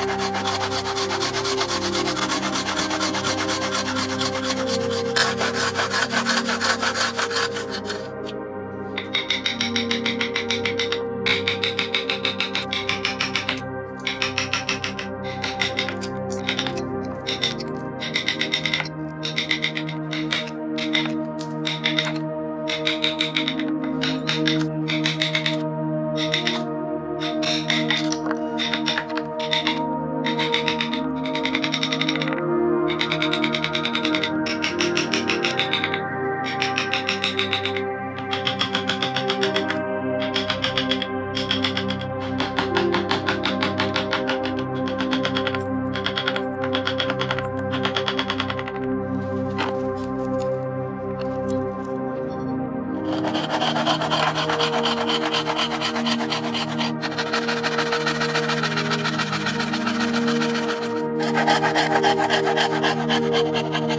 Ha ha ha ha ha! Thank you.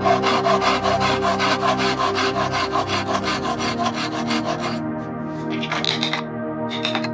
Thank you.